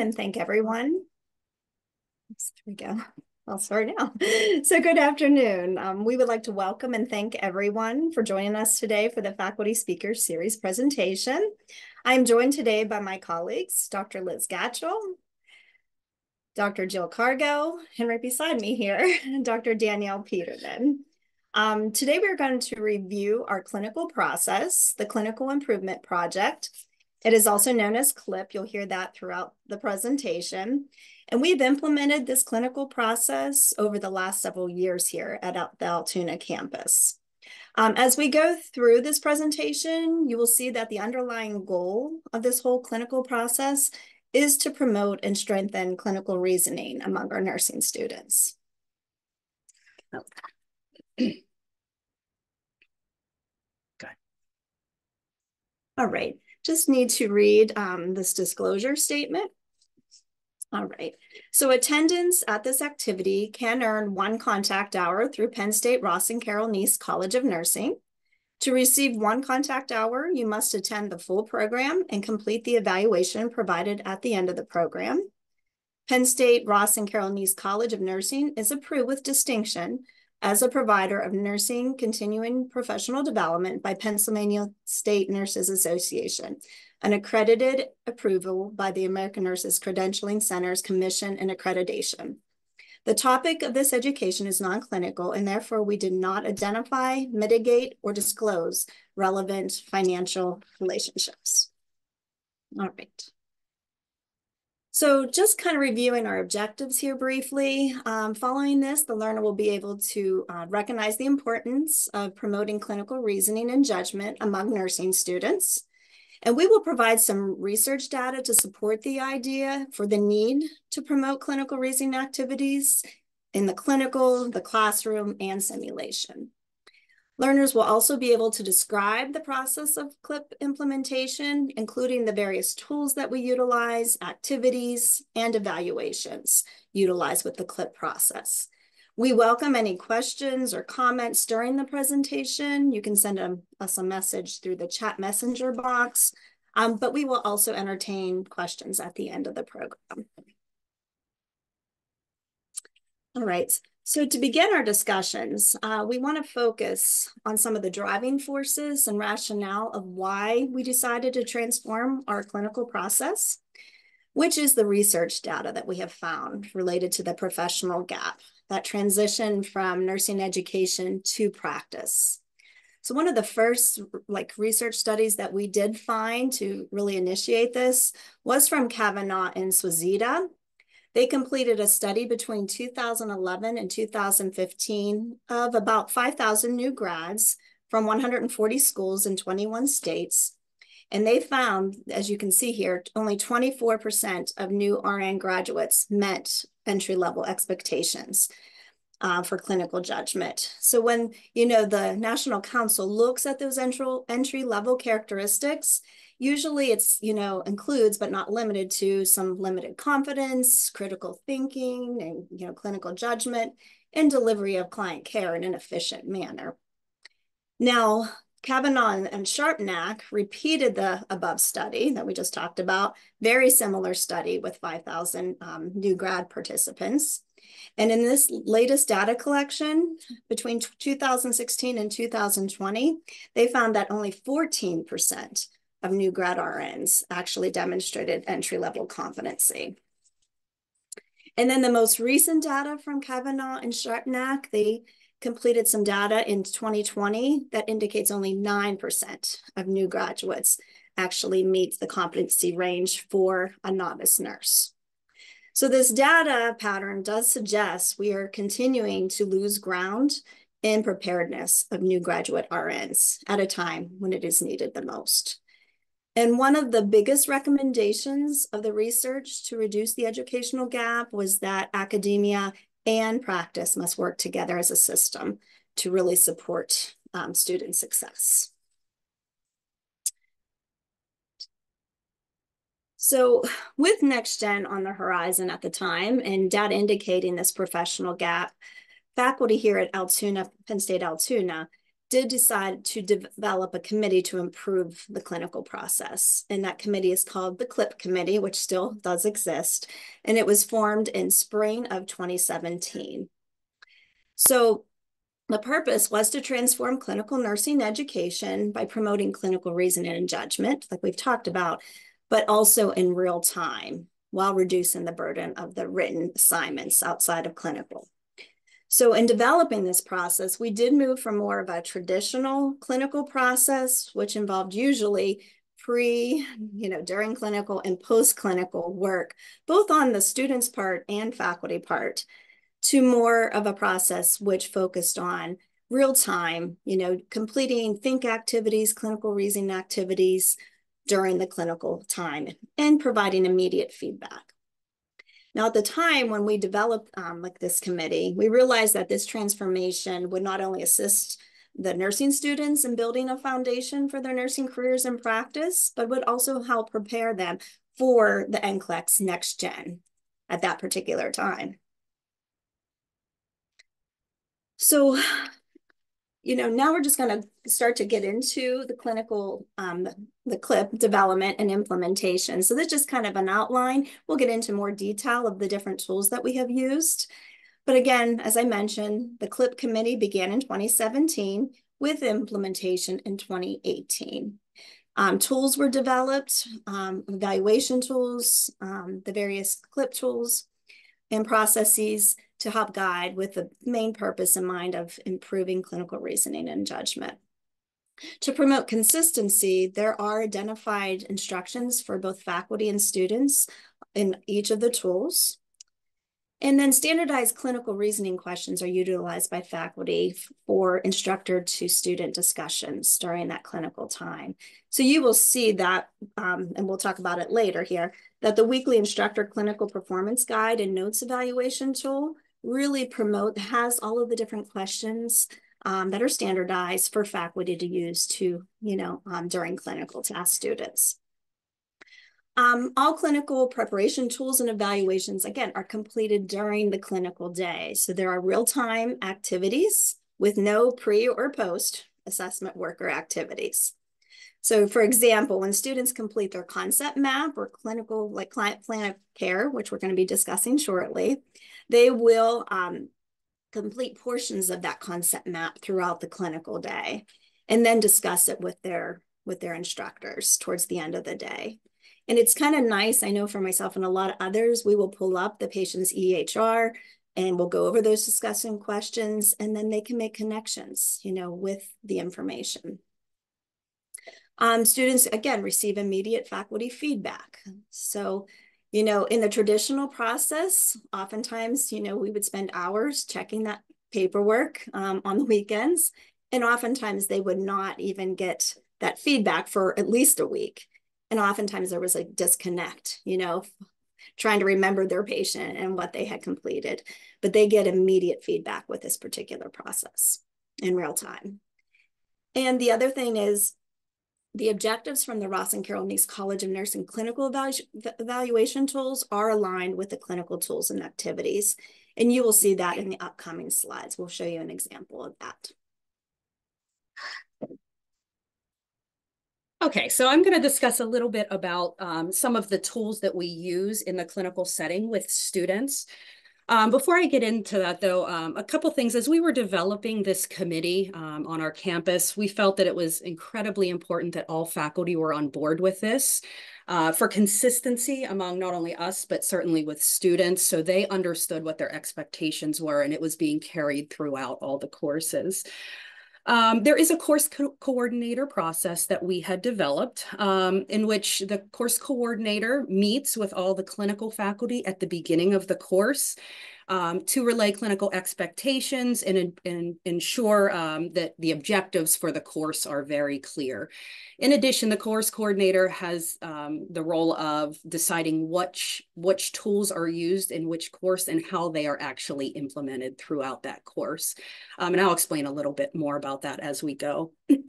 and thank everyone. There we go. I'll start now. So good afternoon. Um, we would like to welcome and thank everyone for joining us today for the Faculty Speaker Series presentation. I'm joined today by my colleagues, Dr. Liz Gatchell, Dr. Jill Kargo, and right beside me here, Dr. Danielle Peterman. Um, today we're going to review our clinical process, the Clinical Improvement Project, it is also known as CLIP. You'll hear that throughout the presentation. And we've implemented this clinical process over the last several years here at the Altoona campus. Um, as we go through this presentation, you will see that the underlying goal of this whole clinical process is to promote and strengthen clinical reasoning among our nursing students. okay. All right just need to read um, this disclosure statement. All right, so attendance at this activity can earn one contact hour through Penn State Ross and Carol Nese College of Nursing. To receive one contact hour, you must attend the full program and complete the evaluation provided at the end of the program. Penn State Ross and Carol Nese College of Nursing is approved with distinction as a provider of nursing continuing professional development by Pennsylvania State Nurses Association, an accredited approval by the American Nurses Credentialing Center's Commission and Accreditation. The topic of this education is non-clinical and therefore we did not identify, mitigate, or disclose relevant financial relationships. All right. So just kind of reviewing our objectives here briefly. Um, following this, the learner will be able to uh, recognize the importance of promoting clinical reasoning and judgment among nursing students. And we will provide some research data to support the idea for the need to promote clinical reasoning activities in the clinical, the classroom, and simulation. Learners will also be able to describe the process of CLIP implementation, including the various tools that we utilize, activities, and evaluations utilized with the CLIP process. We welcome any questions or comments during the presentation. You can send a, us a message through the chat messenger box, um, but we will also entertain questions at the end of the program. All right, so to begin our discussions, uh, we want to focus on some of the driving forces and rationale of why we decided to transform our clinical process, which is the research data that we have found related to the professional gap, that transition from nursing education to practice. So one of the first like research studies that we did find to really initiate this was from Kavanagh and Szweda they completed a study between 2011 and 2015 of about 5,000 new grads from 140 schools in 21 states. And they found, as you can see here, only 24% of new RN graduates met entry level expectations uh, for clinical judgment. So when, you know, the National Council looks at those entry, level characteristics, Usually it's, you know, includes, but not limited to some limited confidence, critical thinking, and, you know, clinical judgment, and delivery of client care in an efficient manner. Now, Kavanagh and Sharpnack repeated the above study that we just talked about, very similar study with 5,000 um, new grad participants. And in this latest data collection between 2016 and 2020, they found that only 14% of new grad RNs actually demonstrated entry-level competency. And then the most recent data from Kavanagh and Sharpnack, they completed some data in 2020 that indicates only 9% of new graduates actually meet the competency range for a novice nurse. So this data pattern does suggest we are continuing to lose ground in preparedness of new graduate RNs at a time when it is needed the most. And one of the biggest recommendations of the research to reduce the educational gap was that academia and practice must work together as a system to really support um, student success. So with NextGen on the horizon at the time and data indicating this professional gap, faculty here at Altoona, Penn State Altoona, did decide to develop a committee to improve the clinical process. And that committee is called the CLIP Committee, which still does exist. And it was formed in spring of 2017. So the purpose was to transform clinical nursing education by promoting clinical reasoning and judgment, like we've talked about, but also in real time while reducing the burden of the written assignments outside of clinical. So in developing this process, we did move from more of a traditional clinical process, which involved usually pre, you know, during clinical and post-clinical work, both on the student's part and faculty part, to more of a process which focused on real time, you know, completing think activities, clinical reasoning activities during the clinical time and providing immediate feedback. Now, at the time when we developed um, like this committee, we realized that this transformation would not only assist the nursing students in building a foundation for their nursing careers and practice, but would also help prepare them for the NCLEX next gen at that particular time. So you know, now we're just going to start to get into the clinical, um, the, CLIP development and implementation. So this is just kind of an outline. We'll get into more detail of the different tools that we have used. But again, as I mentioned, the CLIP committee began in 2017 with implementation in 2018. Um, tools were developed, um, evaluation tools, um, the various CLIP tools and processes to help guide with the main purpose in mind of improving clinical reasoning and judgment. To promote consistency, there are identified instructions for both faculty and students in each of the tools. And then standardized clinical reasoning questions are utilized by faculty for instructor to student discussions during that clinical time. So you will see that, um, and we'll talk about it later here, that the weekly instructor clinical performance guide and notes evaluation tool really promote, has all of the different questions um, that are standardized for faculty to use to, you know, um, during clinical to ask students. Um, all clinical preparation tools and evaluations, again, are completed during the clinical day. So there are real-time activities with no pre or post assessment work or activities. So for example, when students complete their concept map or clinical, like client plan of care, which we're gonna be discussing shortly, they will um, complete portions of that concept map throughout the clinical day and then discuss it with their, with their instructors towards the end of the day. And it's kind of nice, I know for myself and a lot of others, we will pull up the patient's EHR and we'll go over those discussion questions and then they can make connections, you know, with the information. Um, students, again, receive immediate faculty feedback. So, you know, in the traditional process, oftentimes, you know, we would spend hours checking that paperwork um, on the weekends. And oftentimes they would not even get that feedback for at least a week. And oftentimes there was a disconnect, you know, trying to remember their patient and what they had completed. But they get immediate feedback with this particular process in real time. And the other thing is the objectives from the Ross and Carol Nese College of Nursing clinical evalu evaluation tools are aligned with the clinical tools and activities. And you will see that in the upcoming slides. We'll show you an example of that. Okay, so I'm going to discuss a little bit about um, some of the tools that we use in the clinical setting with students. Um, before I get into that, though, um, a couple things. As we were developing this committee um, on our campus, we felt that it was incredibly important that all faculty were on board with this uh, for consistency among not only us, but certainly with students. So they understood what their expectations were and it was being carried throughout all the courses. Um, there is a course co coordinator process that we had developed um, in which the course coordinator meets with all the clinical faculty at the beginning of the course um, to relay clinical expectations and, and ensure um, that the objectives for the course are very clear. In addition, the course coordinator has um, the role of deciding which, which tools are used in which course and how they are actually implemented throughout that course. Um, and I'll explain a little bit more about that as we go.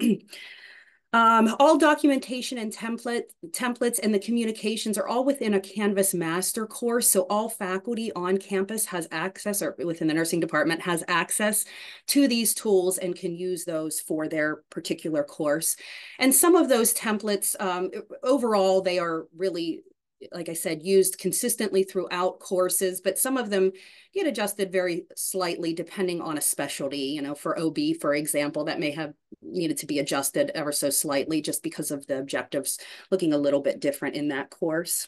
Um, all documentation and template templates and the communications are all within a Canvas master course. So all faculty on campus has access or within the nursing department has access to these tools and can use those for their particular course. And some of those templates, um, overall, they are really like I said, used consistently throughout courses, but some of them get adjusted very slightly depending on a specialty. You know, for OB, for example, that may have needed to be adjusted ever so slightly just because of the objectives looking a little bit different in that course.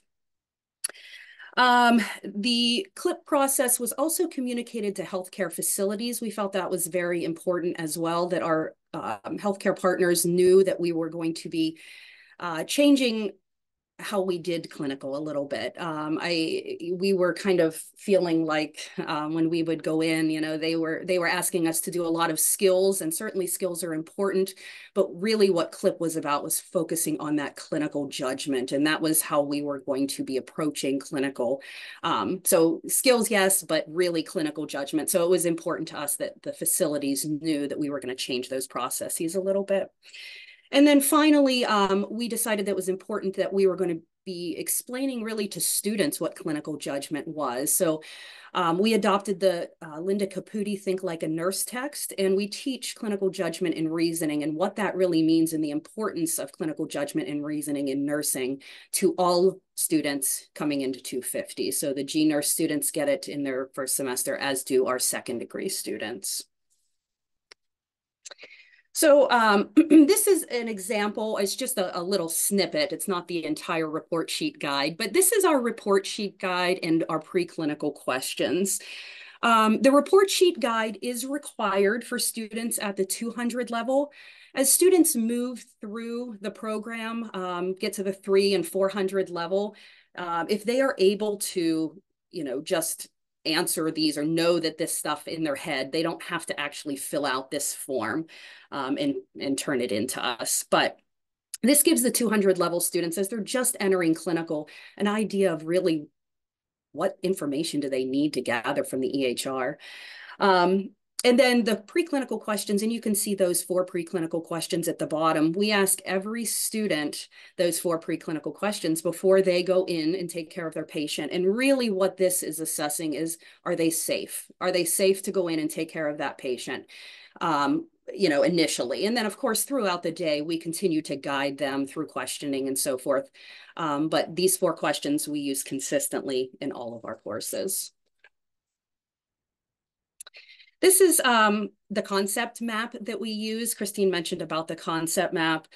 Um, the CLIP process was also communicated to healthcare facilities. We felt that was very important as well, that our um, healthcare partners knew that we were going to be uh, changing how we did clinical a little bit. Um, I we were kind of feeling like um, when we would go in, you know, they were they were asking us to do a lot of skills, and certainly skills are important. But really, what CLIP was about was focusing on that clinical judgment, and that was how we were going to be approaching clinical. Um, so skills, yes, but really clinical judgment. So it was important to us that the facilities knew that we were going to change those processes a little bit. And then finally, um, we decided that it was important that we were going to be explaining really to students what clinical judgment was. So um, we adopted the uh, Linda Caputi Think Like a Nurse text, and we teach clinical judgment and reasoning and what that really means and the importance of clinical judgment and reasoning in nursing to all students coming into 250. So the G nurse students get it in their first semester, as do our second degree students. So um, this is an example. It's just a, a, little snippet. It's not the entire report sheet guide, but this is our report sheet guide and our preclinical questions. Um, the report sheet guide is required for students at the 200 level. As students move through the program, um, get to the three and 400 level, uh, if they are able to, you know, just answer these or know that this stuff in their head. They don't have to actually fill out this form um, and, and turn it into us. But this gives the 200 level students, as they're just entering clinical, an idea of really what information do they need to gather from the EHR. Um, and then the preclinical questions, and you can see those four preclinical questions at the bottom. We ask every student those four preclinical questions before they go in and take care of their patient. And really what this is assessing is, are they safe? Are they safe to go in and take care of that patient? Um, you know, initially. And then, of course, throughout the day, we continue to guide them through questioning and so forth. Um, but these four questions we use consistently in all of our courses. This is um, the concept map that we use. Christine mentioned about the concept map.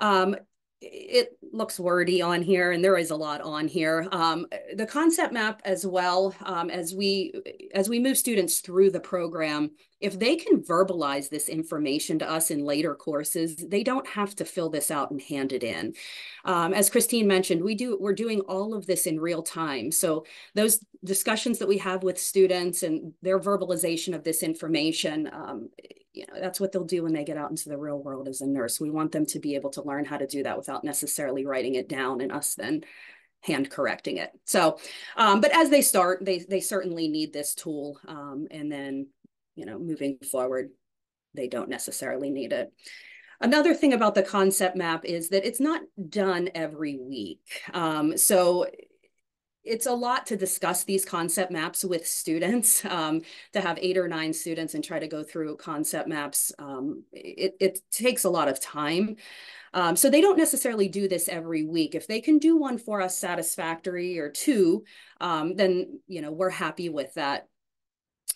Um, it looks wordy on here and there is a lot on here. Um, the concept map as well, um, as we as we move students through the program, if they can verbalize this information to us in later courses, they don't have to fill this out and hand it in. Um, as Christine mentioned, we do we're doing all of this in real time. So those discussions that we have with students and their verbalization of this information, um, you know, that's what they'll do when they get out into the real world as a nurse. We want them to be able to learn how to do that without necessarily writing it down and us then hand correcting it. So, um, but as they start, they they certainly need this tool, um, and then you know, moving forward, they don't necessarily need it. Another thing about the concept map is that it's not done every week. Um, so it's a lot to discuss these concept maps with students um, to have eight or nine students and try to go through concept maps um, it, it, takes a lot of time. Um, so they don't necessarily do this every week. If they can do one for us satisfactory or two um, then you know we're happy with that.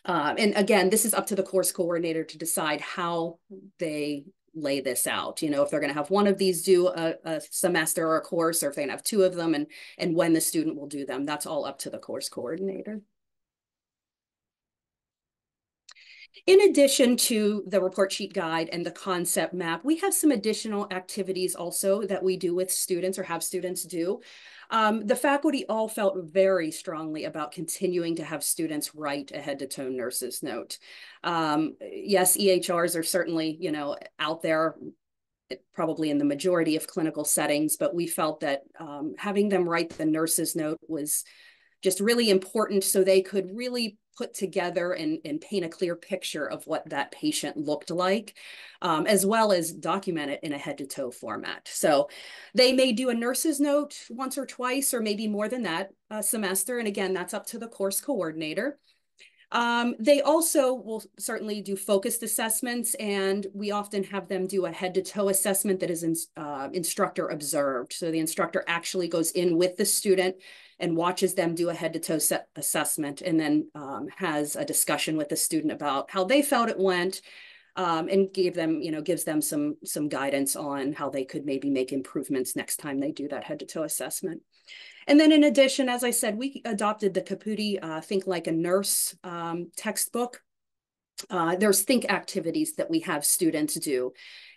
Uh, and again this is up to the course coordinator to decide how they lay this out you know if they're going to have one of these do a, a, semester or a course or if to have two of them and and when the student will do them that's all up to the course coordinator In addition to the report sheet guide and the concept map, we have some additional activities also that we do with students or have students do. Um, the faculty all felt very strongly about continuing to have students write a head to toe nurse's note. Um, yes, EHRs are certainly, you know, out there probably in the majority of clinical settings, but we felt that um, having them write the nurse's note was just really important so they could really put together and, and paint a clear picture of what that patient looked like, um, as well as document it in a head to toe format. So they may do a nurse's note once or twice, or maybe more than that a semester. And again, that's up to the course coordinator. Um, they also will certainly do focused assessments, and we often have them do a head to toe assessment that is in, uh, instructor observed. So the instructor actually goes in with the student and watches them do a head to toe assessment and then um, has a discussion with the student about how they felt it went um, and gave them, you know, gives them some, some guidance on how they could maybe make improvements next time they do that head to toe assessment. And then in addition, as I said, we adopted the Caputi uh, Think Like a Nurse um, textbook. Uh, there's think activities that we have students do.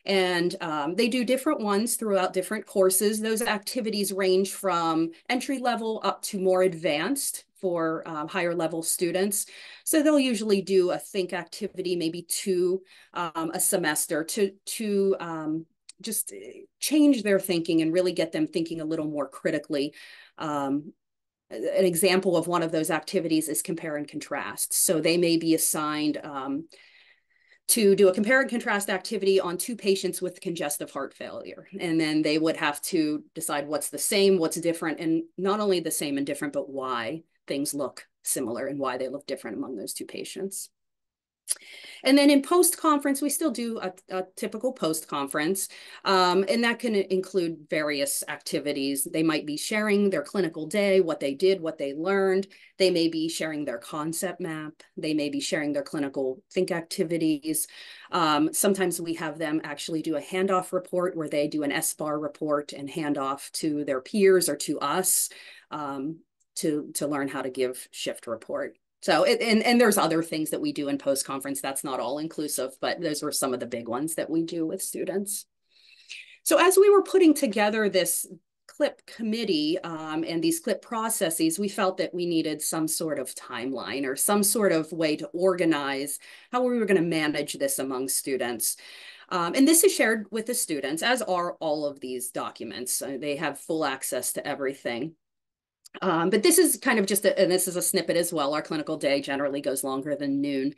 And um, they do different ones throughout different courses. Those activities range from entry level up to more advanced for um, higher level students. So they'll usually do a think activity, maybe two um, a semester to, to um, just change their thinking and really get them thinking a little more critically um, an example of one of those activities is compare and contrast. So they may be assigned um, to do a compare and contrast activity on two patients with congestive heart failure. And then they would have to decide what's the same, what's different, and not only the same and different, but why things look similar and why they look different among those two patients. And then in post-conference, we still do a, a typical post-conference, um, and that can include various activities. They might be sharing their clinical day, what they did, what they learned. They may be sharing their concept map. They may be sharing their clinical think activities. Um, sometimes we have them actually do a handoff report where they do an SBAR report and hand off to their peers or to us um, to, to learn how to give shift report. So, and, and there's other things that we do in post-conference. That's not all inclusive, but those were some of the big ones that we do with students. So as we were putting together this CLIP committee um, and these CLIP processes, we felt that we needed some sort of timeline or some sort of way to organize how we were going to manage this among students. Um, and this is shared with the students, as are all of these documents. Uh, they have full access to everything. Um, but this is kind of just, a, and this is a snippet as well. Our clinical day generally goes longer than noon.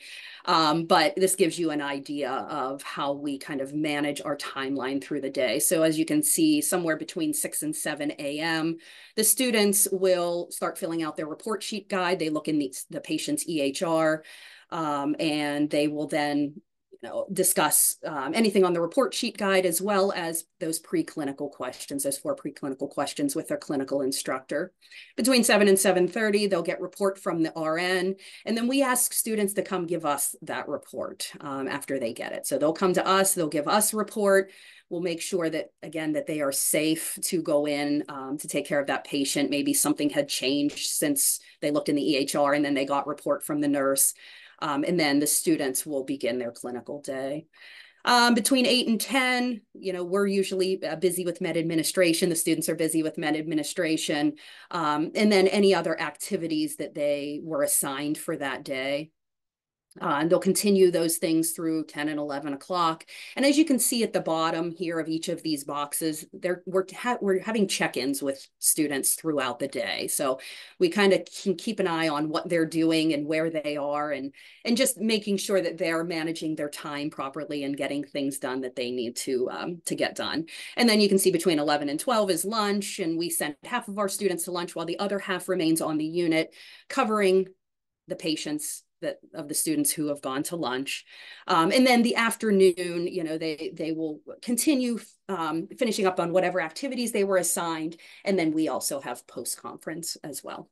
Um, but this gives you an idea of how we kind of manage our timeline through the day. So as you can see, somewhere between 6 and 7 a.m., the students will start filling out their report sheet guide. They look in the, the patient's EHR, um, and they will then discuss um, anything on the report sheet guide as well as those preclinical questions, those four preclinical questions with their clinical instructor. Between 7 and 7.30, they'll get report from the RN, and then we ask students to come give us that report um, after they get it. So they'll come to us, they'll give us report, we'll make sure that, again, that they are safe to go in um, to take care of that patient. Maybe something had changed since they looked in the EHR and then they got report from the nurse. Um, and then the students will begin their clinical day. Um, between 8 and 10, you know, we're usually uh, busy with med administration. The students are busy with med administration. Um, and then any other activities that they were assigned for that day. Uh, and they'll continue those things through 10 and 11 o'clock. And as you can see at the bottom here of each of these boxes, they're, we're, ha we're having check-ins with students throughout the day. So we kind of can keep an eye on what they're doing and where they are and, and just making sure that they're managing their time properly and getting things done that they need to, um, to get done. And then you can see between 11 and 12 is lunch and we send half of our students to lunch while the other half remains on the unit covering the patients that of the students who have gone to lunch. Um, and then the afternoon, you know, they, they will continue um, finishing up on whatever activities they were assigned. And then we also have post-conference as well.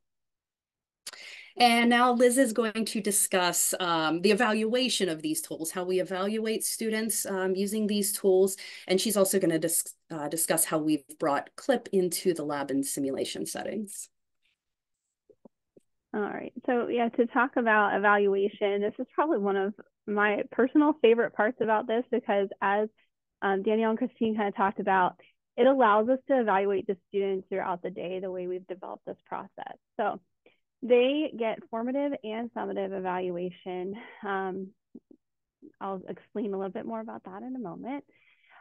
And now Liz is going to discuss um, the evaluation of these tools, how we evaluate students um, using these tools. And she's also going to dis uh, discuss how we've brought CLIP into the lab and simulation settings. All right. So yeah, to talk about evaluation, this is probably one of my personal favorite parts about this because as um, Danielle and Christine kind of talked about, it allows us to evaluate the students throughout the day the way we've developed this process. So they get formative and summative evaluation. Um, I'll explain a little bit more about that in a moment.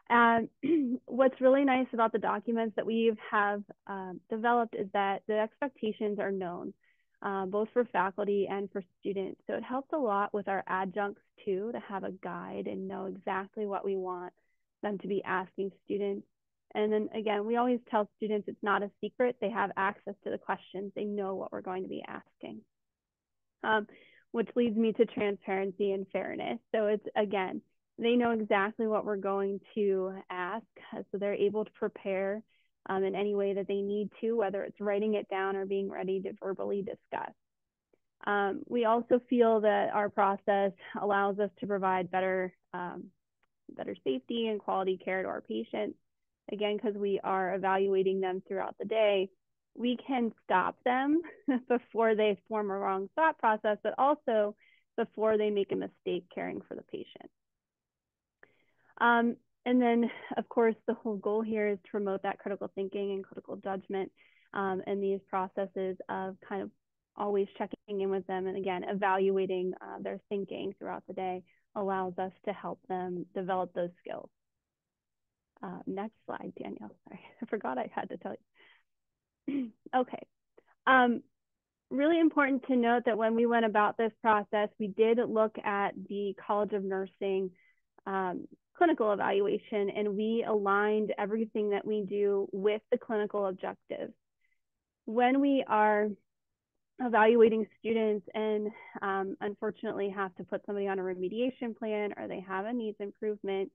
And what's really nice about the documents that we have um, developed is that the expectations are known. Uh, both for faculty and for students. So it helps a lot with our adjuncts too to have a guide and know exactly what we want them to be asking students. And then again, we always tell students it's not a secret. They have access to the questions. They know what we're going to be asking. Um, which leads me to transparency and fairness. So it's again, they know exactly what we're going to ask. So they're able to prepare um, in any way that they need to, whether it's writing it down or being ready to verbally discuss. Um, we also feel that our process allows us to provide better, um, better safety and quality care to our patients. Again, because we are evaluating them throughout the day, we can stop them before they form a wrong thought process, but also before they make a mistake caring for the patient. Um, and then, of course, the whole goal here is to promote that critical thinking and critical judgment um, and these processes of kind of always checking in with them and again, evaluating uh, their thinking throughout the day allows us to help them develop those skills. Uh, next slide, Danielle. Sorry, I forgot I had to tell you. okay. Um, really important to note that when we went about this process, we did look at the College of Nursing um, clinical evaluation and we aligned everything that we do with the clinical objectives. When we are evaluating students and um, unfortunately have to put somebody on a remediation plan or they have a needs improvement,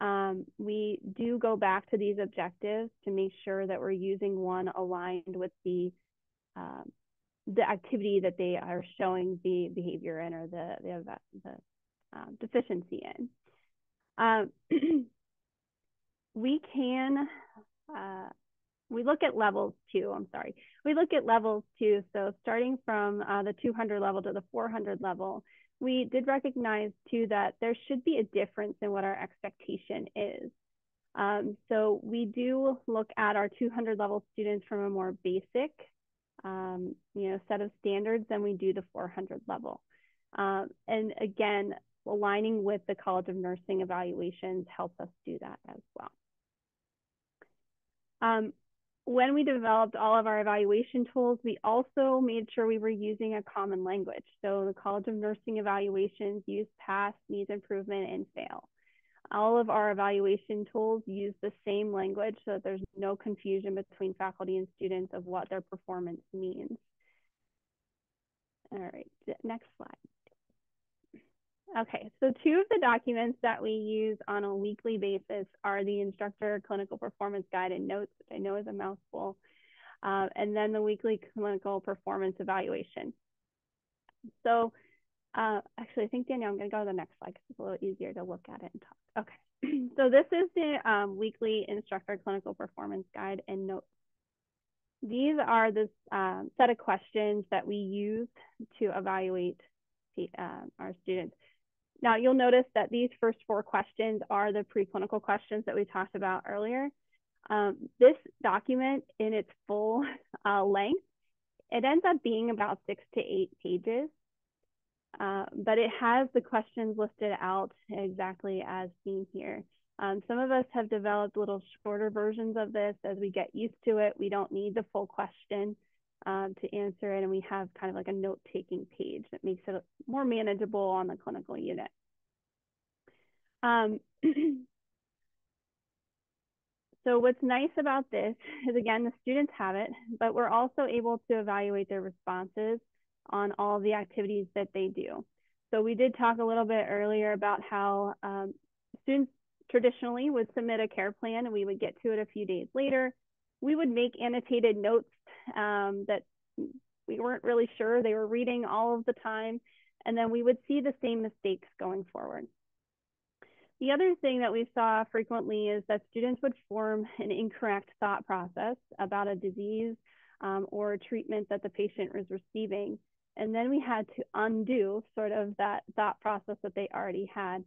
um, we do go back to these objectives to make sure that we're using one aligned with the um, the activity that they are showing the behavior in or the the, the um, deficiency in. Um, we can, uh, we look at levels too, I'm sorry. We look at levels too. So starting from uh, the 200 level to the 400 level, we did recognize too that there should be a difference in what our expectation is. Um, so we do look at our 200 level students from a more basic um, you know, set of standards than we do the 400 level. Um, and again, aligning with the College of Nursing evaluations helps us do that as well. Um, when we developed all of our evaluation tools, we also made sure we were using a common language. So the College of Nursing evaluations use pass, needs improvement, and fail. All of our evaluation tools use the same language so that there's no confusion between faculty and students of what their performance means. All right, next slide. Okay, so two of the documents that we use on a weekly basis are the instructor clinical performance guide and notes, which I know is a mouthful, uh, and then the weekly clinical performance evaluation. So uh, actually, I think Danielle, I'm going to go to the next slide because it's a little easier to look at it and talk. Okay, so this is the um, weekly instructor clinical performance guide and notes. These are the um, set of questions that we use to evaluate the, uh, our students. Now you'll notice that these first four questions are the preclinical questions that we talked about earlier. Um, this document in its full uh, length, it ends up being about six to eight pages, uh, but it has the questions listed out exactly as seen here. Um, some of us have developed little shorter versions of this as we get used to it. We don't need the full question um, to answer it. And we have kind of like a note taking page that makes it more manageable on the clinical unit. Um, so what's nice about this is again, the students have it, but we're also able to evaluate their responses on all the activities that they do. So we did talk a little bit earlier about how um, students traditionally would submit a care plan and we would get to it a few days later. We would make annotated notes um, that we weren't really sure they were reading all of the time. And then we would see the same mistakes going forward. The other thing that we saw frequently is that students would form an incorrect thought process about a disease um, or a treatment that the patient was receiving. And then we had to undo sort of that thought process that they already had.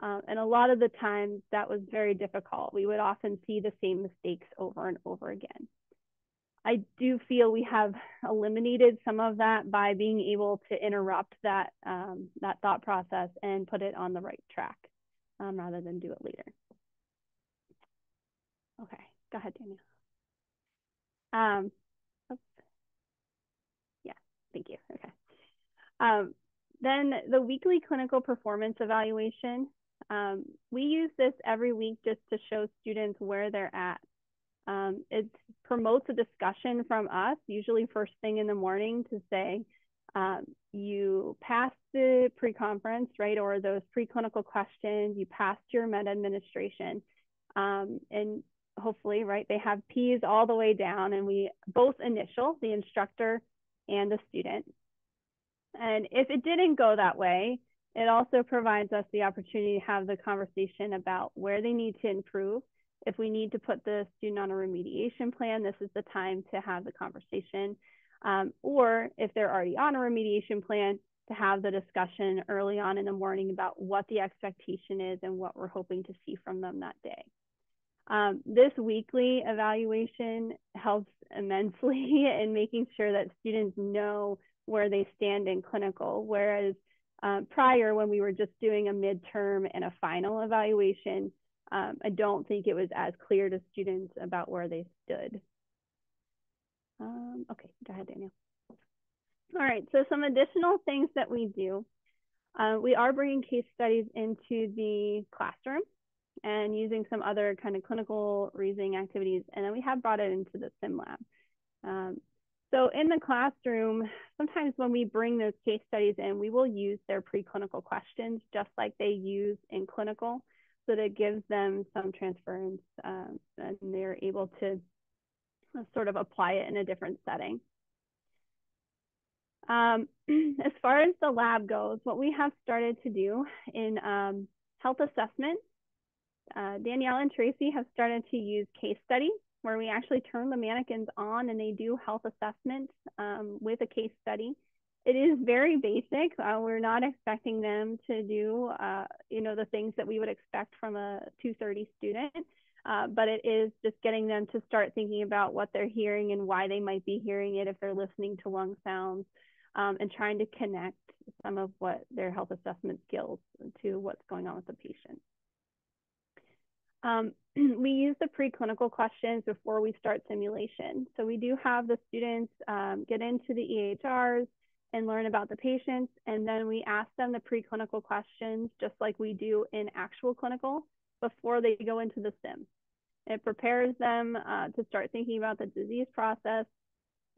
Um, and a lot of the times that was very difficult. We would often see the same mistakes over and over again. I do feel we have eliminated some of that by being able to interrupt that um, that thought process and put it on the right track um, rather than do it later. Okay, go ahead, Danielle. Um, oops. Yeah, thank you. Okay. Um, then the weekly clinical performance evaluation. Um, we use this every week just to show students where they're at. Um, it promotes a discussion from us, usually first thing in the morning, to say, um, you passed the pre-conference, right, or those preclinical questions, you passed your med administration, um, and hopefully, right, they have P's all the way down, and we both initial, the instructor and the student. And if it didn't go that way, it also provides us the opportunity to have the conversation about where they need to improve. If we need to put the student on a remediation plan, this is the time to have the conversation. Um, or if they're already on a remediation plan, to have the discussion early on in the morning about what the expectation is and what we're hoping to see from them that day. Um, this weekly evaluation helps immensely in making sure that students know where they stand in clinical, whereas um, prior when we were just doing a midterm and a final evaluation, um, I don't think it was as clear to students about where they stood. Um, okay, go ahead, Danielle. All right, so some additional things that we do. Uh, we are bringing case studies into the classroom and using some other kind of clinical reasoning activities, and then we have brought it into the sim lab. Um, so in the classroom, sometimes when we bring those case studies in, we will use their preclinical questions just like they use in clinical that it gives them some transference um, and they're able to sort of apply it in a different setting. Um, as far as the lab goes, what we have started to do in um, health assessment, uh, Danielle and Tracy have started to use case study where we actually turn the mannequins on and they do health assessment um, with a case study. It is very basic. Uh, we're not expecting them to do, uh, you know, the things that we would expect from a 230 student. Uh, but it is just getting them to start thinking about what they're hearing and why they might be hearing it if they're listening to lung sounds um, and trying to connect some of what their health assessment skills to what's going on with the patient. Um, we use the preclinical questions before we start simulation. So we do have the students um, get into the EHRs and learn about the patients, and then we ask them the preclinical questions just like we do in actual clinical before they go into the sim. It prepares them uh, to start thinking about the disease process.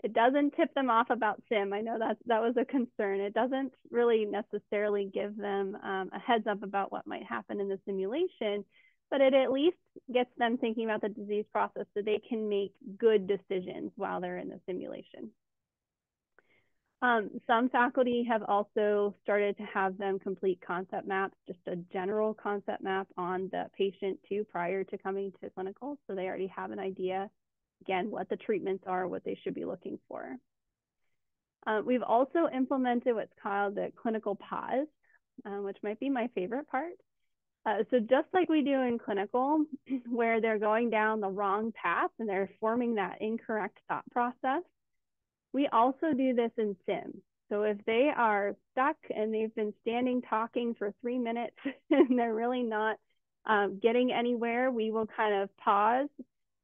It doesn't tip them off about sim. I know that that was a concern. It doesn't really necessarily give them um, a heads up about what might happen in the simulation, but it at least gets them thinking about the disease process so they can make good decisions while they're in the simulation. Um, some faculty have also started to have them complete concept maps, just a general concept map on the patient too prior to coming to clinical. So they already have an idea, again, what the treatments are, what they should be looking for. Uh, we've also implemented what's called the clinical pause, uh, which might be my favorite part. Uh, so just like we do in clinical, where they're going down the wrong path and they're forming that incorrect thought process, we also do this in sim. So if they are stuck and they've been standing talking for three minutes and they're really not um, getting anywhere, we will kind of pause,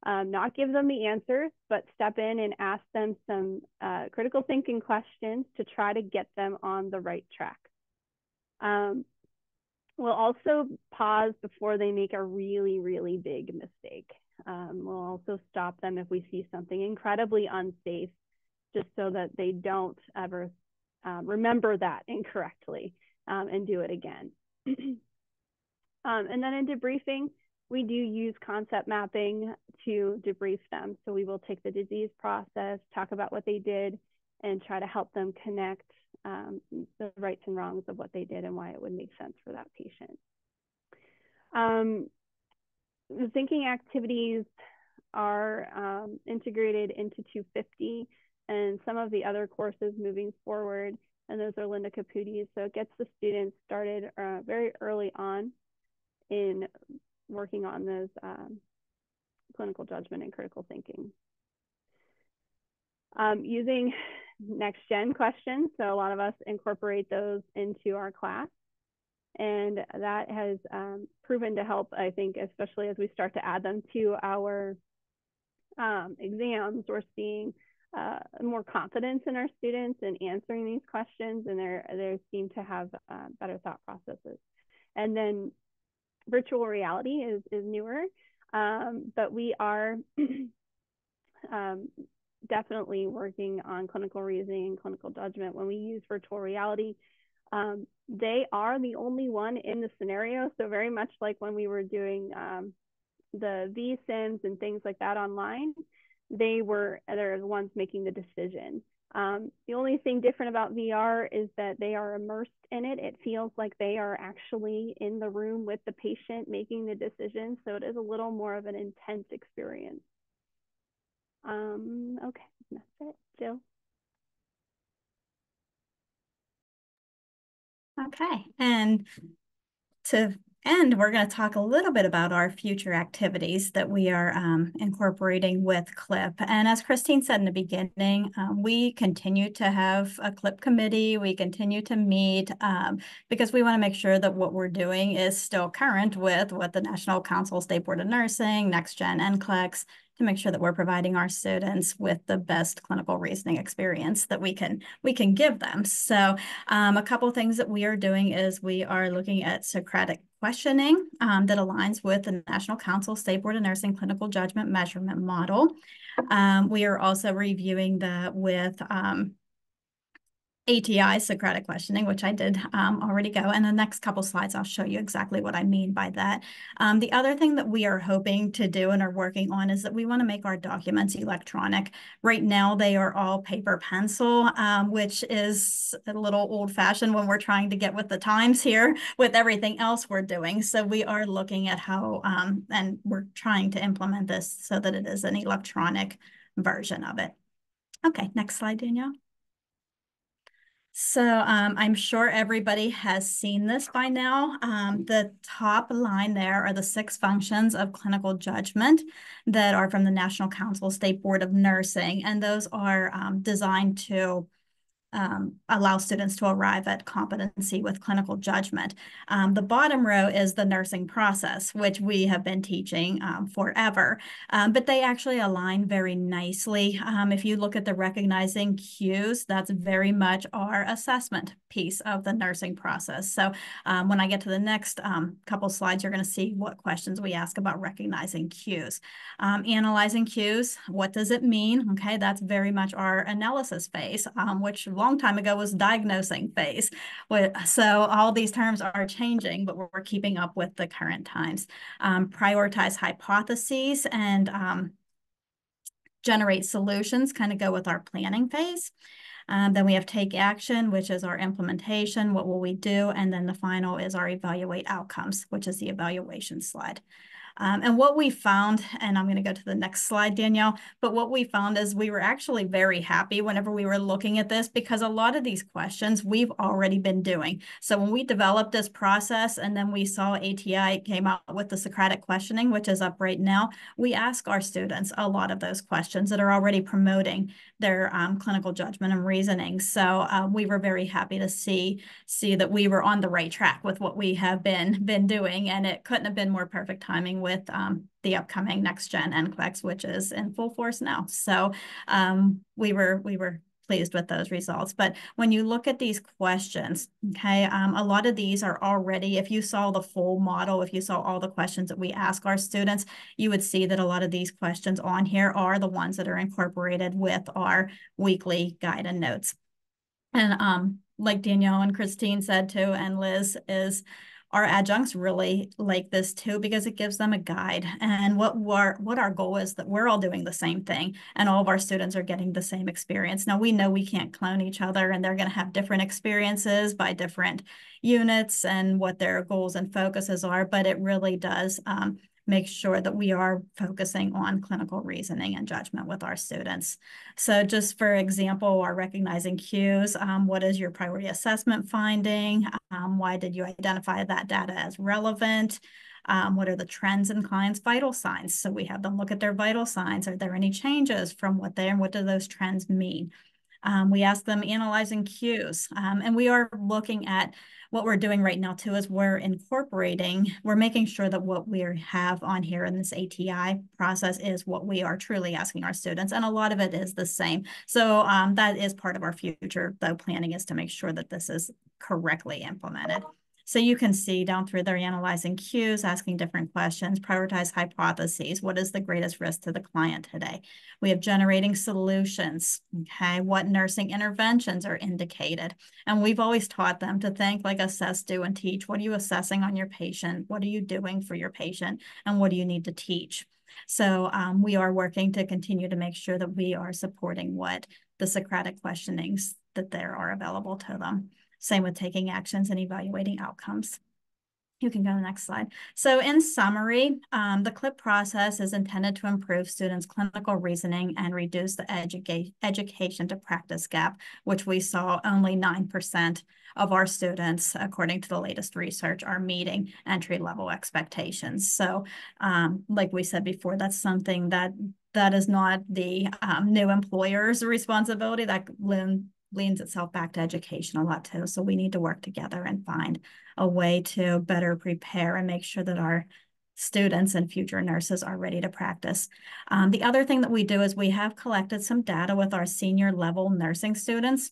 um, not give them the answers, but step in and ask them some uh, critical thinking questions to try to get them on the right track. Um, We'll also pause before they make a really, really big mistake. Um, we'll also stop them if we see something incredibly unsafe, just so that they don't ever um, remember that incorrectly um, and do it again. Um, and then in debriefing, we do use concept mapping to debrief them. So we will take the disease process, talk about what they did, and try to help them connect um, the rights and wrongs of what they did and why it would make sense for that patient. Um, the thinking activities are um, integrated into 250 and some of the other courses moving forward, and those are Linda Caputi's. So it gets the students started uh, very early on in working on those um, clinical judgment and critical thinking. Um, using next gen questions. So a lot of us incorporate those into our class. And that has um, proven to help, I think, especially as we start to add them to our um, exams, we're seeing uh, more confidence in our students in answering these questions, and they they seem to have uh, better thought processes. And then virtual reality is is newer, um, but we are um, definitely working on clinical reasoning and clinical judgment when we use virtual reality. Um, they are the only one in the scenario, so very much like when we were doing um, the vSIMs and things like that online they were they're the ones making the decision. Um, the only thing different about VR is that they are immersed in it. It feels like they are actually in the room with the patient making the decision. So it is a little more of an intense experience. Um, okay, that's it. Jill. Okay, and to and we're going to talk a little bit about our future activities that we are um, incorporating with CLIP. And as Christine said in the beginning, um, we continue to have a CLIP committee. We continue to meet um, because we want to make sure that what we're doing is still current with what the National Council State Board of Nursing, NextGen, NCLEX, to make sure that we're providing our students with the best clinical reasoning experience that we can we can give them. So um, a couple things that we are doing is we are looking at Socratic questioning um, that aligns with the National Council State Board of Nursing Clinical Judgment Measurement Model. Um, we are also reviewing that with um, ATI, Socratic questioning, which I did um, already go. And the next couple slides, I'll show you exactly what I mean by that. Um, the other thing that we are hoping to do and are working on is that we want to make our documents electronic. Right now, they are all paper pencil, um, which is a little old fashioned when we're trying to get with the times here with everything else we're doing. So we are looking at how, um, and we're trying to implement this so that it is an electronic version of it. Okay, next slide, Danielle. So um, I'm sure everybody has seen this by now. Um, the top line there are the six functions of clinical judgment that are from the National Council State Board of Nursing, and those are um, designed to um, allow students to arrive at competency with clinical judgment. Um, the bottom row is the nursing process, which we have been teaching um, forever, um, but they actually align very nicely. Um, if you look at the recognizing cues, that's very much our assessment piece of the nursing process. So um, when I get to the next couple slides, you're going to see what questions we ask about recognizing cues. analyzing cues, what does it mean? Okay, that's very much our analysis phase, which long time ago was diagnosing phase. So all these terms are changing, but we're keeping up with the current times. Um, prioritize hypotheses and um, generate solutions kind of go with our planning phase. Um, then we have take action, which is our implementation. What will we do? And then the final is our evaluate outcomes, which is the evaluation slide. Um, and what we found, and I'm going to go to the next slide, Danielle, but what we found is we were actually very happy whenever we were looking at this because a lot of these questions we've already been doing. So when we developed this process and then we saw ATI came out with the Socratic questioning, which is up right now, we ask our students a lot of those questions that are already promoting their um, clinical judgment and reasoning. So uh, we were very happy to see see that we were on the right track with what we have been been doing, and it couldn't have been more perfect timing with um, the upcoming next gen NCLEX, which is in full force now. So um, we were we were pleased with those results. But when you look at these questions, okay, um, a lot of these are already, if you saw the full model, if you saw all the questions that we ask our students, you would see that a lot of these questions on here are the ones that are incorporated with our weekly guide and notes. And um, like Danielle and Christine said too, and Liz, is our adjuncts really like this too because it gives them a guide. And what our what our goal is that we're all doing the same thing and all of our students are getting the same experience. Now we know we can't clone each other and they're going to have different experiences by different units and what their goals and focuses are but it really does um, make sure that we are focusing on clinical reasoning and judgment with our students. So just for example, our recognizing cues, um, what is your priority assessment finding? Um, why did you identify that data as relevant? Um, what are the trends in clients' vital signs? So we have them look at their vital signs. Are there any changes from what they and what do those trends mean? Um, we ask them analyzing cues, um, and we are looking at what we're doing right now too is we're incorporating, we're making sure that what we have on here in this ATI process is what we are truly asking our students. And a lot of it is the same. So um, that is part of our future, though planning is to make sure that this is correctly implemented. So you can see down through there analyzing cues, asking different questions, prioritize hypotheses. What is the greatest risk to the client today? We have generating solutions. Okay, what nursing interventions are indicated? And we've always taught them to think like assess, do, and teach. What are you assessing on your patient? What are you doing for your patient? And what do you need to teach? So um, we are working to continue to make sure that we are supporting what the Socratic questionings that there are available to them. Same with taking actions and evaluating outcomes. You can go to the next slide. So in summary, um, the CLIP process is intended to improve students' clinical reasoning and reduce the educa education to practice gap, which we saw only 9% of our students, according to the latest research, are meeting entry level expectations. So um, like we said before, that's something that that is not the um, new employer's responsibility. That leans itself back to education a lot too. So we need to work together and find a way to better prepare and make sure that our students and future nurses are ready to practice. Um, the other thing that we do is we have collected some data with our senior level nursing students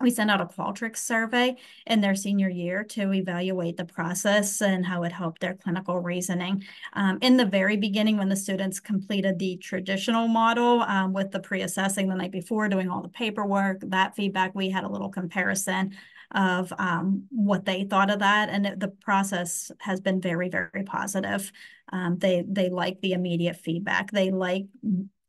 we sent out a Qualtrics survey in their senior year to evaluate the process and how it helped their clinical reasoning. Um, in the very beginning, when the students completed the traditional model um, with the pre-assessing the night before, doing all the paperwork, that feedback, we had a little comparison of um, what they thought of that. And it, the process has been very, very positive. Um, they, they like the immediate feedback. They like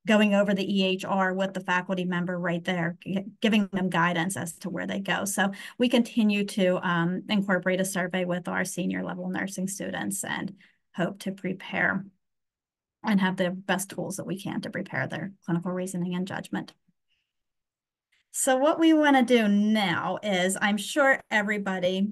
going over the EHR with the faculty member right there, giving them guidance as to where they go. So we continue to um, incorporate a survey with our senior level nursing students and hope to prepare and have the best tools that we can to prepare their clinical reasoning and judgment. So what we want to do now is I'm sure everybody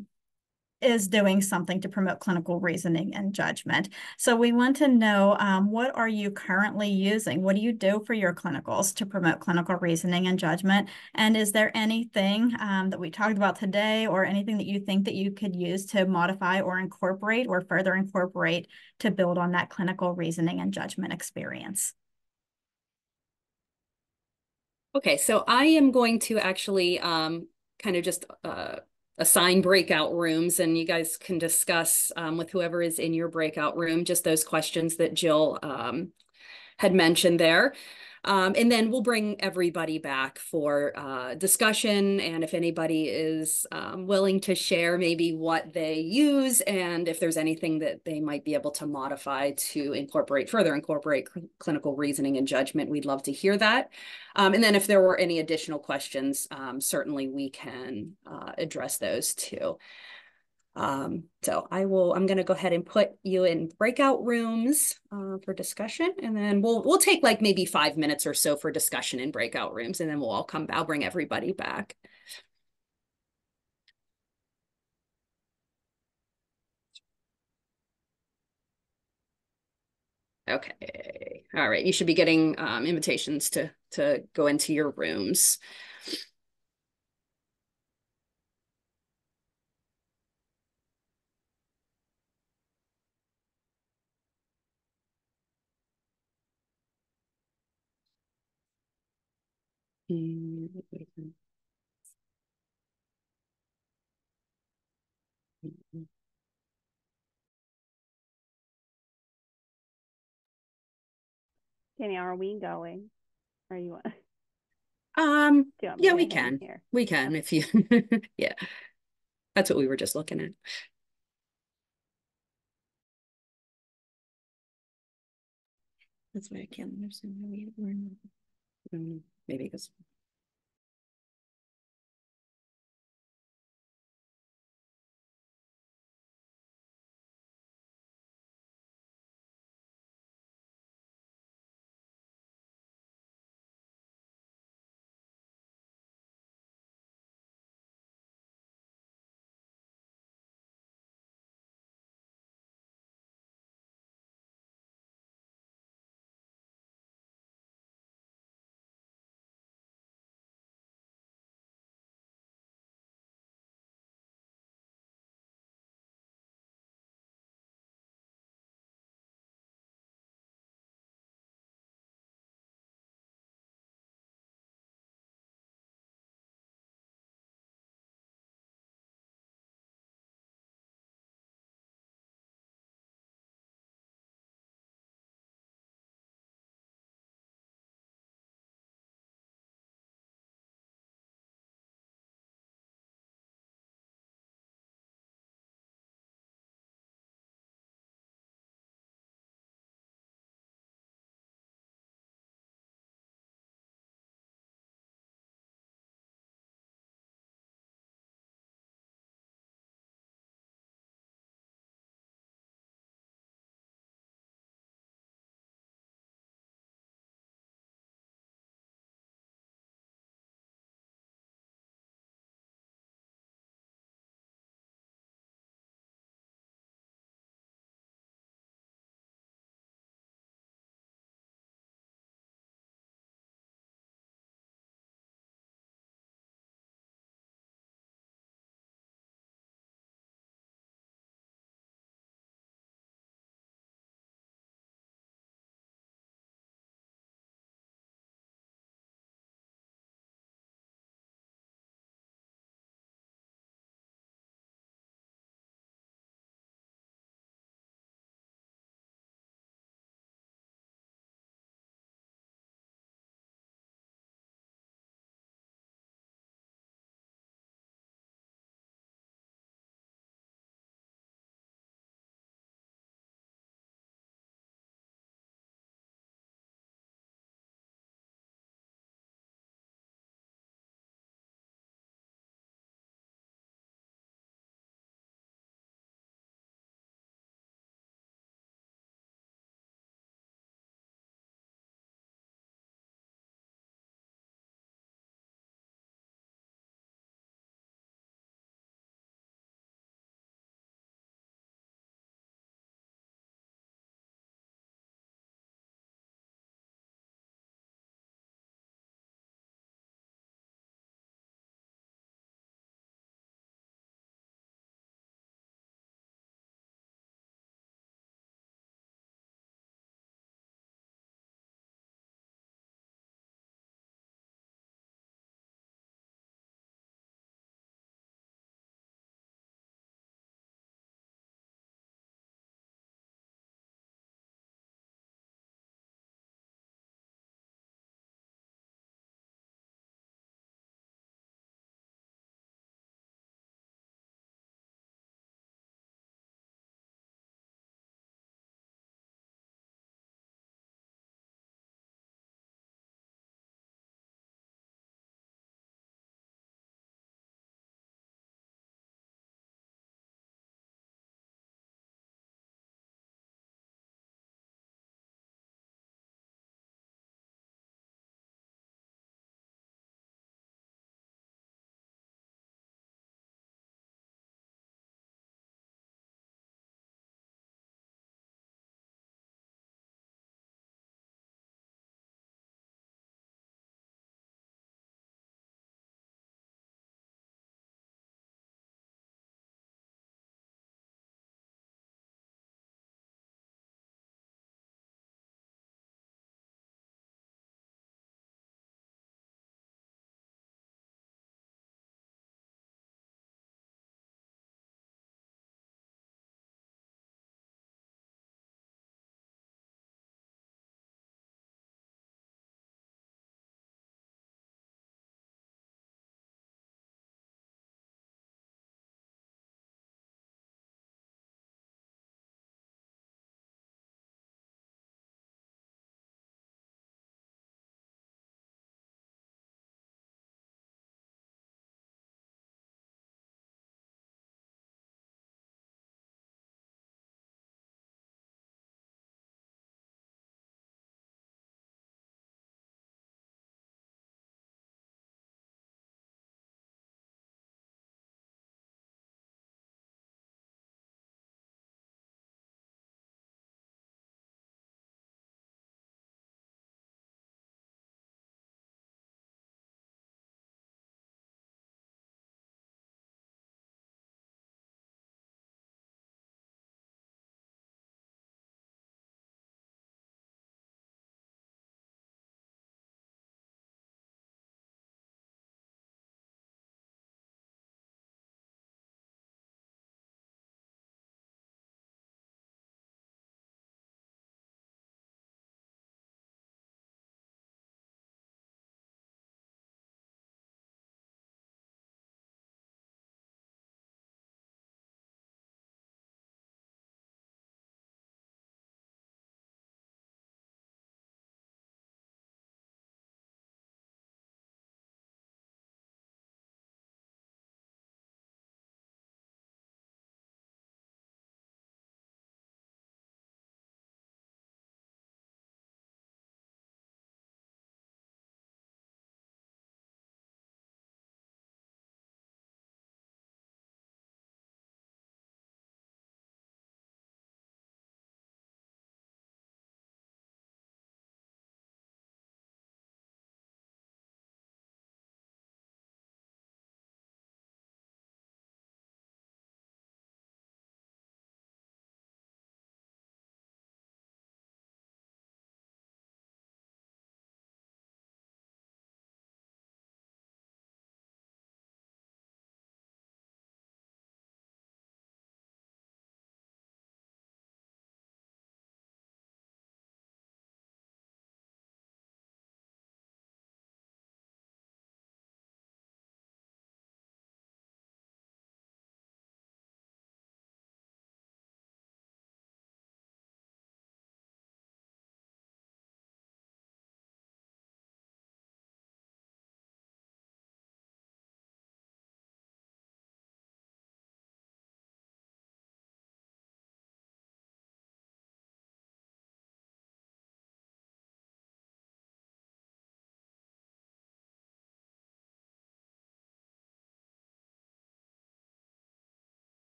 is doing something to promote clinical reasoning and judgment. So we want to know um, what are you currently using? What do you do for your clinicals to promote clinical reasoning and judgment? And is there anything um, that we talked about today or anything that you think that you could use to modify or incorporate or further incorporate to build on that clinical reasoning and judgment experience? Okay, so I am going to actually um, kind of just uh, assign breakout rooms and you guys can discuss um, with whoever is in your breakout room just those questions that Jill um, had mentioned there. Um, and then we'll bring everybody back for uh, discussion. And if anybody is um, willing to share maybe what they use and if there's anything that they might be able to modify to incorporate, further incorporate cl clinical reasoning and judgment, we'd love to hear that. Um, and then if there were any additional questions, um, certainly we can uh, address those too. Um, so I will, I'm going to go ahead and put you in breakout rooms uh, for discussion. And then we'll, we'll take like maybe five minutes or so for discussion in breakout rooms. And then we'll all come, I'll bring everybody back. Okay. All right. You should be getting um, invitations to, to go into your rooms. Mm-hmm. Kenny, are we going? Are you? Um. Yeah, we can. Here? We can if you. yeah, that's what we were just looking at. That's why I can't understand why we were. Mm, maybe because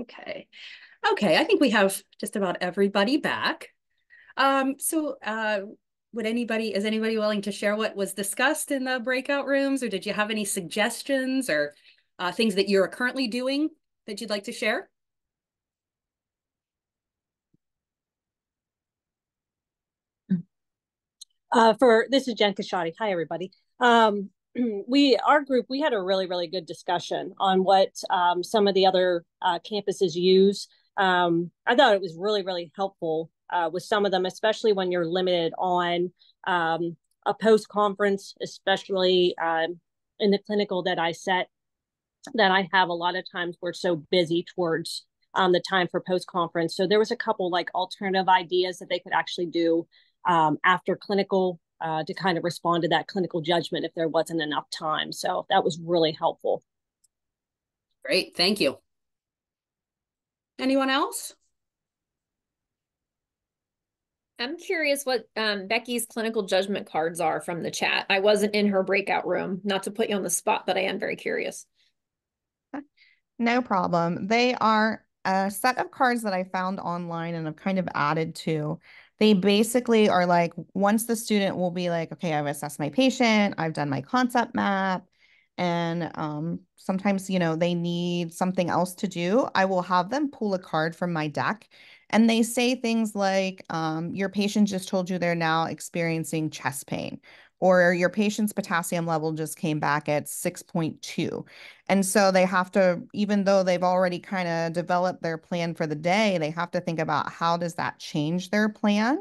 Okay. Okay, I think we have just about everybody back. Um, so uh, would anybody, is anybody willing to share what was discussed in the breakout rooms, or did you have any suggestions or uh, things that you're currently doing that you'd like to share? Uh, for this is Jen Kashadi. Hi, everybody. Um, we our group we had a really really good discussion on what um, some of the other uh, campuses use. Um, I thought it was really really helpful uh, with some of them, especially when you're limited on um, a post conference, especially um, in the clinical that I set. That I have a lot of times we're so busy towards um, the time for post conference. So there was a couple like alternative ideas that they could actually do um, after clinical uh, to kind of respond to that clinical judgment if there wasn't enough time. So that was really helpful. Great, thank you. Anyone else? I'm curious what um, Becky's clinical judgment cards are from the chat. I wasn't in her breakout room, not to put you on the spot, but I am very curious. No problem. They are a set of cards that I found online and I've kind of added to they basically are like once the student will be like okay i've assessed my patient i've done my concept map and um, sometimes you know they need something else to do i will have them pull a card from my deck and they say things like um, your patient just told you they're now experiencing chest pain or your patient's potassium level just came back at 6.2. And so they have to, even though they've already kind of developed their plan for the day, they have to think about how does that change their plan?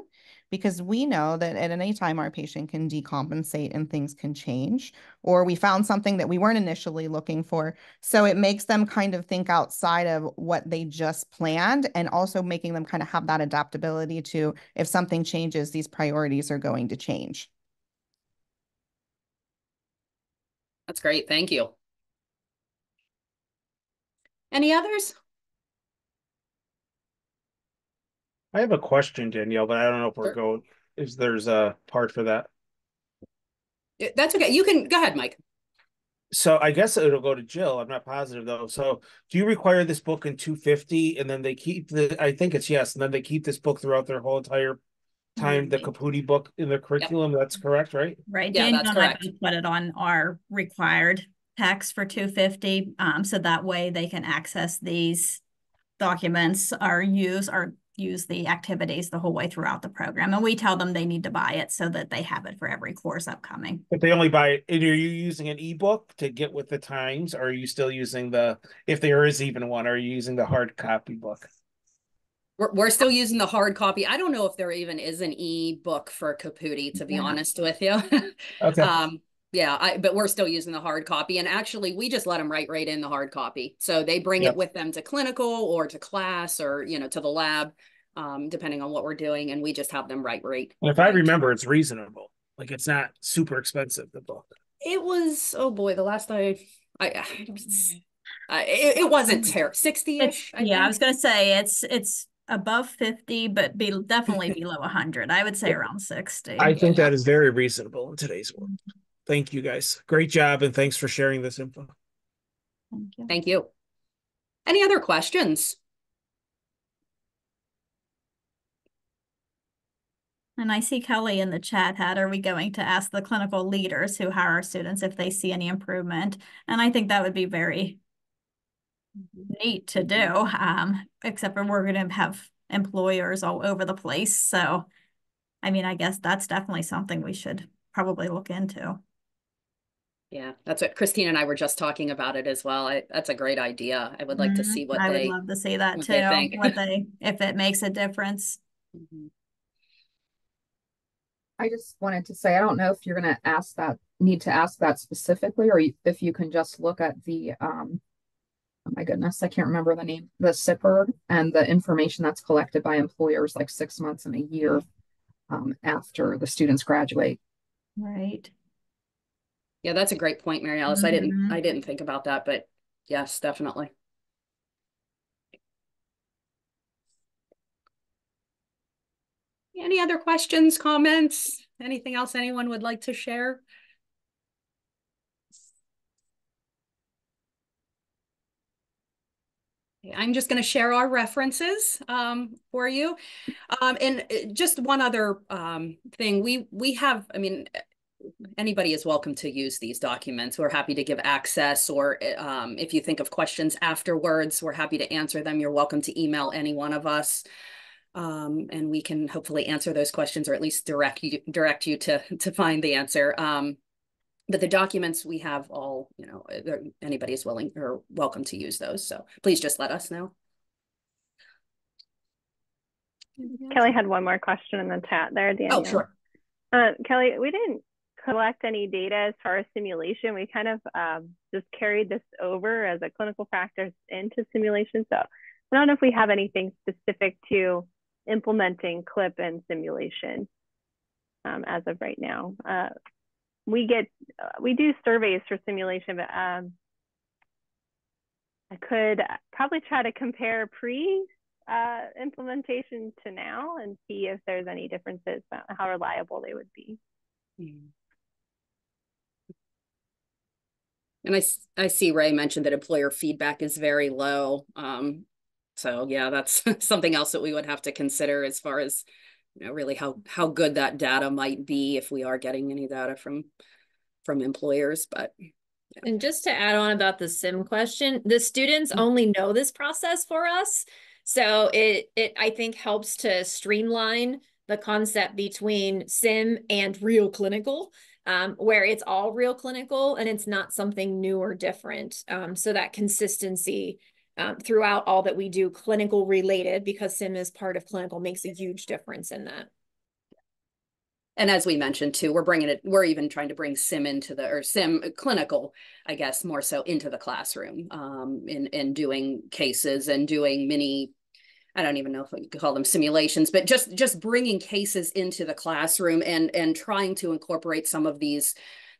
Because we know that at any time our patient can decompensate and things can change, or we found something that we weren't initially looking for. So it makes them kind of think outside of what they just planned and also making them kind of have that adaptability to if something changes, these priorities are going to change. That's great. Thank you. Any others? I have a question, Danielle, but I don't know if we're Sure. going, is there's a part for that? That's okay. You can go ahead, Mike. So I guess it'll go to Jill. I'm not positive though. So do you require this book in two fifty and then they keep the, I think it's yes, and then they keep this book throughout their whole entire time, the Right. Caputi book in the curriculum? That's correct, right? Right, Yeah, Danielle that's and I correct. both put it on our required text for two fifty, um, so that way they can access these documents or use or use the activities the whole way throughout the program. And we tell them they need to buy it so that they have it for every course upcoming. But they only buy, and are you using an ebook to get with the times? Or are you still using the, if there is even one, are you using the hard copy book? We're, we're still using the hard copy. I don't know if there even is an e-book for Caputi, to be Yeah. honest with you. Okay. Um, yeah, I, but we're still using the hard copy. And actually, we just let them write right in the hard copy. So they bring Yep. it with them to clinical or to class or, you know, to the lab, um, depending on what we're doing. And we just have them write right. And if I remember, it's reasonable. Like it's not super expensive, the book. It was, oh boy, the last I, I, I, was- uh, it, it wasn't terrible, 60-ish. It's, yeah, I was gonna say, it's, it's above fifty, but be definitely below hundred. I would say around sixty. I think that is very reasonable in today's world. Mm-hmm. Thank you guys. Great job and thanks for sharing this info. Thank you. Thank you. Any other questions? And I see Kelly in the chat had, are we going to ask the clinical leaders who hire our students if they see any improvement? And I think that would be very neat to do, um, except for we're gonna have employers all over the place. So, I mean, I guess that's definitely something we should probably look into. Yeah, that's what Christine and I were just talking about it as well. I, that's a great idea. I would like to Mhm. see what I would they. love to see that what they too, think. what they, if it makes a difference. Mhm. I just wanted to say, I don't know if you're gonna ask that, need to ask that specifically, or if you can just look at the, um, oh my goodness, I can't remember the name, the SIPR and the information that's collected by employers like six months and a year um, after the students graduate. Right. Yeah, that's a great point, Mary Alice. I didn't, Mhm. I didn't think about that, but yes, definitely. Any other questions, comments? Anything else anyone would like to share? I'm just going to share our references um, for you. Um, and uh, just one other um, thing, we we have, I mean, anybody is welcome to use these documents. We're happy to give access or um, if you think of questions afterwards, we're happy to answer them. You're welcome to email any one of us. Um, and we can hopefully answer those questions or at least direct you direct you to to find the answer. Um, but the documents we have all, you know, anybody is willing or welcome to use those. So please just let us know. Kelly had one more question in the chat there, Danielle. Oh, sure. Uh, Kelly, we didn't collect any data as far as simulation. We kind of um, just carried this over as a clinical practice into simulation. So I don't know if we have anything specific to implementing CLIP and simulation um, as of right now. Uh, we get, uh, we do surveys for simulation, but um, I could probably try to compare pre uh, implementation to now and see if there's any differences, how reliable they would be. Mm. And I, I see Ray mentioned that employer feedback is very low. Um, so yeah, that's something else that we would have to consider as far as, you know, really how, how good that data might be if we are getting any data from, from employers, but. Yeah. And just to add on about the sim question, the students mm-hmm. only know this process for us. So it, it, I think helps to streamline the concept between sim and real clinical um, where it's all real clinical and it's not something new or different. Um, so that consistency um, throughout all that we do clinical related because sim is part of clinical makes a huge difference in that. And as we mentioned too, we're bringing it, we're even trying to bring sim into the, or sim clinical, I guess, more so into the classroom um, in, in doing cases and doing mini I don't even know if we could call them simulations, but just just bringing cases into the classroom and and trying to incorporate some of these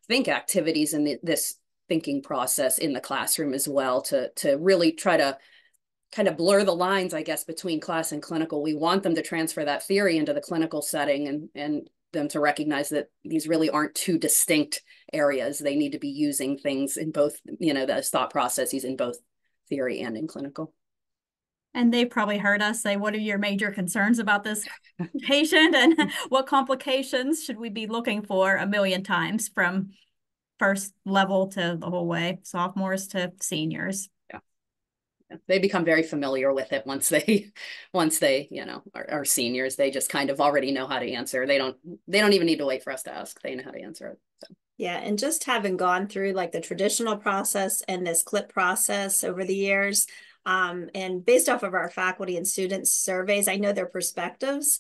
think activities in the, this thinking process in the classroom as well to to really try to kind of blur the lines, I guess, between class and clinical. We want them to transfer that theory into the clinical setting and and them to recognize that these really aren't two distinct areas. They need to be using things in both, you know, those thought processes in both theory and in clinical. And they probably heard us say, what are your major concerns about this patient and what complications should we be looking for a million times from first level to the whole way, sophomores to seniors. Yeah. They become very familiar with it once they, once they, you know, are, are seniors. They just kind of already know how to answer. They don't, they don't even need to wait for us to ask. They know how to answer it. So. Yeah, and just having gone through like the traditional process and this CLIP process over the years, um, and based off of our faculty and students surveys, I know their perspectives,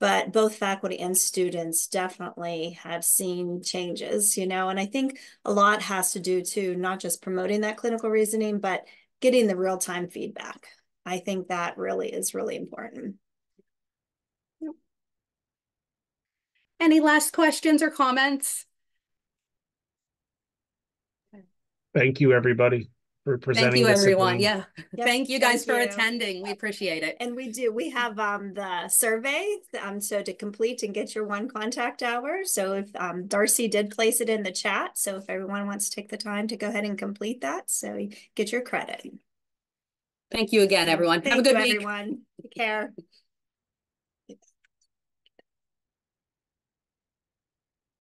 but both faculty and students definitely have seen changes, you know, and I think a lot has to do to not just promoting that clinical reasoning, but getting the real-time feedback. I think that really is really important. Yep. Any last questions or comments? Thank you, everybody for presenting. Thank you, everyone. Yeah. Yep. Thank you guys Thank for you. attending. We appreciate it. And we do. We have um, the survey. Um, so to complete and get your one contact hour. So if um, Darcy did place it in the chat. So if everyone wants to take the time to go ahead and complete that, so get your credit. Thank you again, everyone. Thank have a good you, week. everyone. Take care.